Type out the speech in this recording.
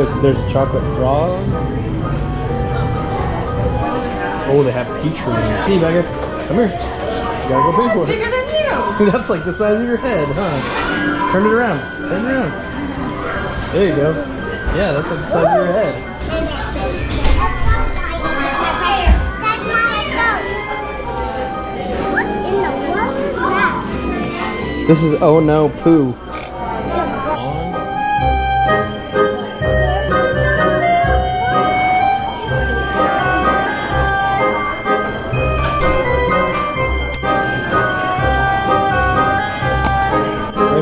Look, there's a chocolate frog. Oh, they have peach rings. See, Becca, come here. You gotta go pay for it. Bigger than you. That's like the size of your head, huh? Turn it around. Turn it around. There you go. Yeah, that's like the size of your head. This is oh no poo.